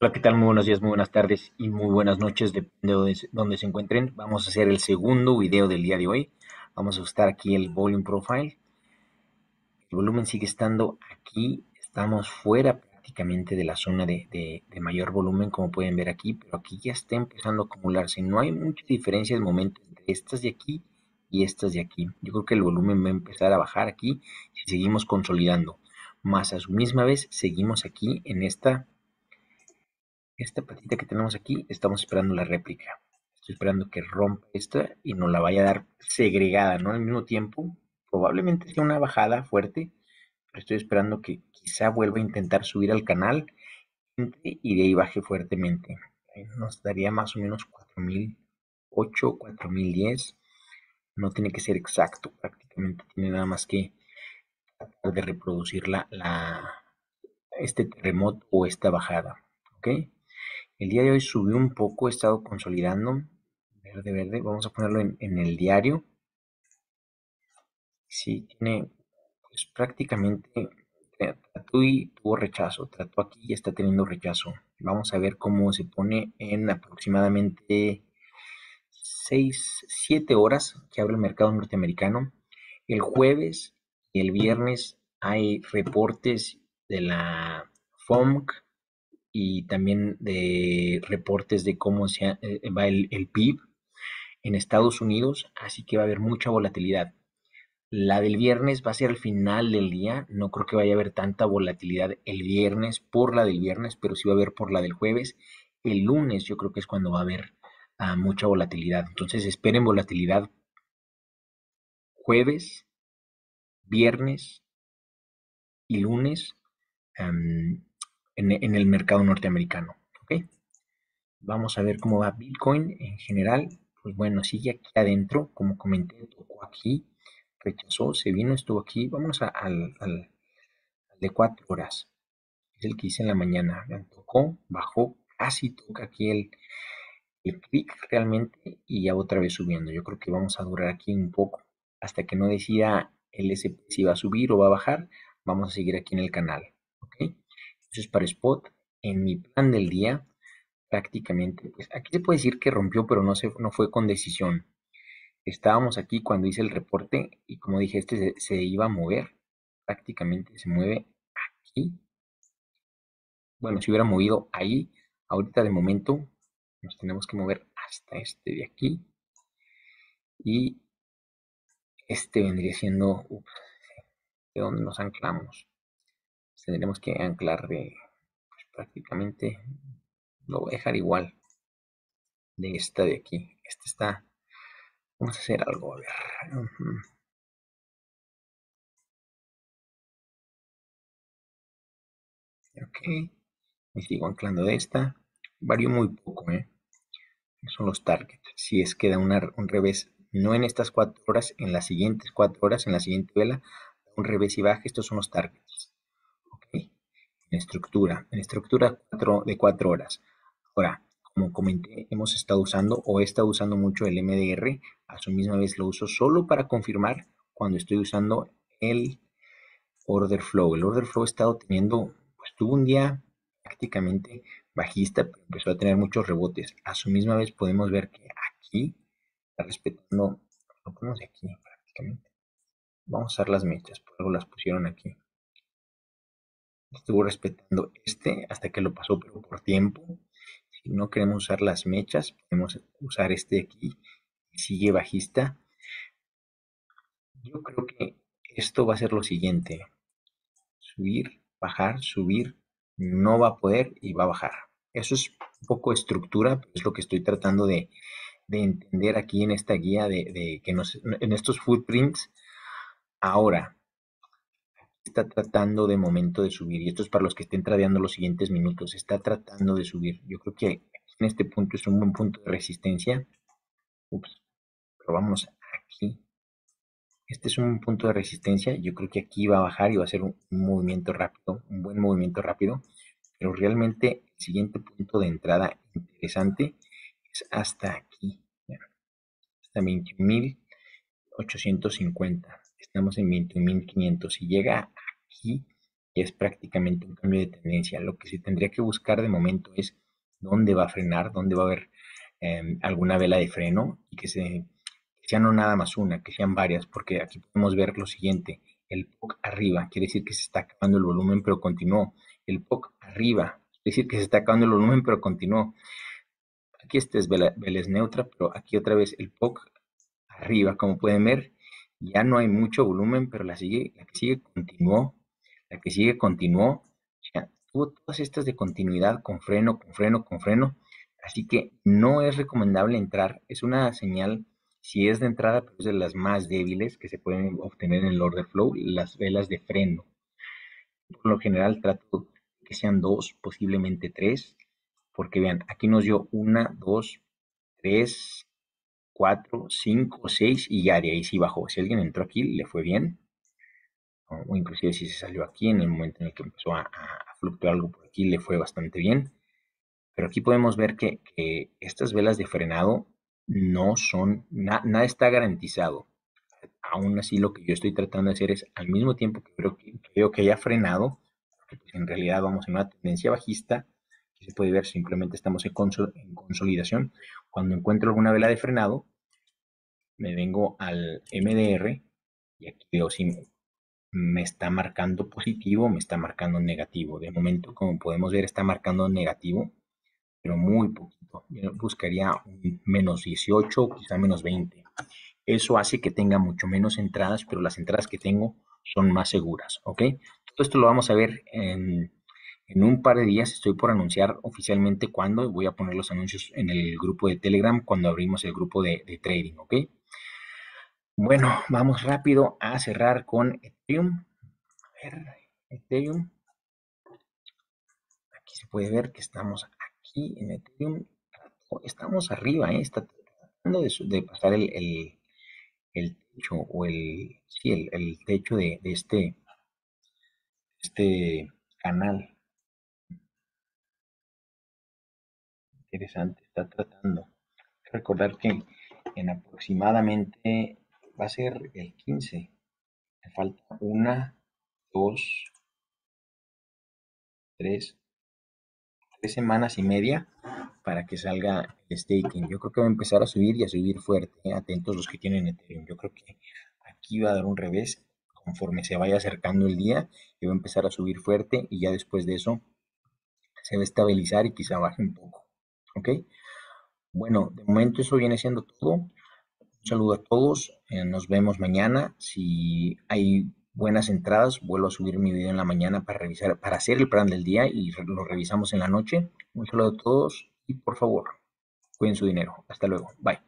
Hola, ¿qué tal? Muy buenos días, muy buenas tardes y muy buenas noches, depende de donde se encuentren. Vamos a hacer el segundo video del día de hoy. Vamos a ajustar aquí el volume profile. El volumen sigue estando aquí. Estamos fuera prácticamente de la zona de, mayor volumen, como pueden ver aquí, pero aquí ya está empezando a acumularse. No hay mucha diferencia de momento entre estas de aquí y estas de aquí. Yo creo que el volumen va a empezar a bajar aquí si seguimos consolidando. Más a su misma vez, seguimos aquí en esta esta patita que tenemos aquí, estamos esperando la réplica. Estoy esperando que rompa esta y nos la vaya a dar segregada, ¿no? Al mismo tiempo, probablemente sea una bajada fuerte, pero estoy esperando que quizá vuelva a intentar subir al canal y de ahí baje fuertemente. nos daría más o menos 4008, 4010. No tiene que ser exacto, prácticamente tiene nada más que tratar de reproducir la, este terremoto o esta bajada. ¿Ok? El día de hoy subió un poco, he estado consolidando. Verde, verde. Vamos a ponerlo en, el diario. Sí, tiene pues prácticamente trató y tuvo rechazo. Trató aquí y está teniendo rechazo. Vamos a ver cómo se pone en aproximadamente 6, 7 horas que abre el mercado norteamericano. El jueves y el viernes hay reportes de la FOMC y también de reportes de cómo se eh, va el, PIB en Estados Unidos, así que va a haber mucha volatilidad. La del viernes va a ser al final del día, no creo que vaya a haber tanta volatilidad el viernes por la del viernes, pero sí va a haber por la del jueves. El lunes yo creo que es cuando va a haber ah, mucha volatilidad. Entonces esperen volatilidad jueves, viernes y lunes en, el mercado norteamericano. Vamos a ver cómo va Bitcoin en general. Pues bueno, sigue aquí adentro, como comenté, tocó aquí, rechazó, se vino, estuvo aquí. Vamos al, de 4 horas. Es el que hice en la mañana. Tocó, bajó, casi toca aquí el, el clic realmente y ya otra vez subiendo. Yo creo que vamos a durar aquí un poco hasta que no decida el SP si va a subir o va a bajar. Vamos a seguir aquí en el canal. Entonces, para spot, en mi plan del día, prácticamente, pues aquí se puede decir que rompió, pero no, se, no fue con decisión. Estábamos aquí cuando hice el reporte y como dije, este se, iba a mover. Prácticamente se mueve aquí. Bueno, si hubiera movido ahí, ahorita de momento nos tenemos que mover hasta este de aquí. Y este vendría siendo, de dónde nos anclamos tendremos que anclar de pues, prácticamente lo voy a dejar igual de esta de aquí. Esta está vamos a hacer algo a ver ok me sigo anclando de esta. Varío muy poco ¿eh? son los targets. Si es que da un revés no en estas cuatro horas en las siguientes cuatro horas en la siguiente vela un revés y baja estos son los targets en estructura, en estructura de cuatro horas. Ahora, como comenté, hemos estado usando o he estado usando mucho el MDR, a su misma vez lo uso solo para confirmar cuando estoy usando el order flow. El order flow ha estado teniendo, pues tuvo un día prácticamente bajista, pero empezó a tener muchos rebotes. A su misma vez podemos ver que aquí está respetando, lo ponemos aquí prácticamente. Vamos a usar las mechas, por algo las pusieron aquí estuvo respetando este hasta que lo pasó pero por tiempo. Si no queremos usar las mechas, podemos usar este aquí sigue bajista. Yo creo que esto va a ser lo siguiente. Subir, bajar, subir, no va a poder y va a bajar. Eso es un poco estructura, es lo que estoy tratando de, entender aquí en esta guía de, de que nos, en estos footprints. Ahora, está tratando de momento de subir, y esto es para los que estén tradeando los siguientes minutos, está tratando de subir. Yo creo que en este punto es un buen punto de resistencia. Ups, pero vamos aquí. Este es un punto de resistencia. Yo creo que aquí va a bajar y va a ser un, movimiento rápido, un buen movimiento rápido. Pero realmente el siguiente punto de entrada interesante es hasta aquí. Hasta 21.850 estamos en 21.500. Si llega aquí, es prácticamente un cambio de tendencia. Lo que se tendría que buscar de momento es dónde va a frenar, dónde va a haber em, alguna vela de freno y que, se, sea no nada más una, que sean varias, porque aquí podemos ver lo siguiente, el POC arriba, quiere decir que se está acabando el volumen, pero continuó. El POC arriba, quiere decir que se está acabando el volumen, pero continuó. Aquí esta es vela, neutra, pero aquí otra vez el POC arriba, como pueden ver, ya no hay mucho volumen, pero la, sigue, la que sigue continuó, la que sigue continuó, tuvo todas estas de continuidad con freno, con freno, con freno, así que no es recomendable entrar, es una señal, si es de entrada, pero es de las más débiles que se pueden obtener en el order flow, las velas de freno. Por lo general trato que sean dos, posiblemente tres, porque vean, aquí nos dio una, dos, tres, cuatro, cinco, seis y ya de ahí sí bajó. Si alguien entró aquí, le fue bien. O inclusive si se salió aquí en el momento en el que empezó a, fluctuar algo por aquí, le fue bastante bien. Pero aquí podemos ver que, estas velas de frenado no son, nada está garantizado. Aún así lo que yo estoy tratando de hacer es, al mismo tiempo que creo que, veo que haya frenado, porque pues, en realidad vamos en una tendencia bajista, se puede ver, simplemente estamos en, consolidación. Cuando encuentro alguna vela de frenado, me vengo al MDR y aquí veo si me está marcando positivo, me está marcando negativo. De momento, como podemos ver, está marcando negativo, pero muy poquito. Yo buscaría un menos 18, quizá menos 20. Eso hace que tenga mucho menos entradas, pero las entradas que tengo son más seguras, ¿ok? Todo esto lo vamos a ver en en un par de días estoy por anunciar oficialmente cuándo. Voy a poner los anuncios en el grupo de Telegram cuando abrimos el grupo de, trading, ¿ok? Bueno, vamos rápido a cerrar con Ethereum. A ver, Ethereum. Aquí se puede ver que estamos aquí en Ethereum. Estamos arriba, ¿eh? Está tratando de, pasar el, techo o el, sí, el, techo de, de este, este canal. Interesante está tratando. Recordar que en aproximadamente va a ser el 15. Me falta una, dos, tres, tres semanas y media para que salga el staking. Yo creo que va a empezar a subir y a subir fuerte. ¿eh? Atentos los que tienen Ethereum. Yo creo que aquí va a dar un revés conforme se vaya acercando el día y va a empezar a subir fuerte y ya después de eso se va a estabilizar y quizá baje un poco. ¿Ok? Bueno, de momento eso viene siendo todo. Un saludo a todos. Eh, nos vemos mañana. Si hay buenas entradas, vuelvo a subir mi video en la mañana para revisar, para hacer el plan del día y lo revisamos en la noche. Un saludo a todos y por favor, cuiden su dinero. Hasta luego. Bye.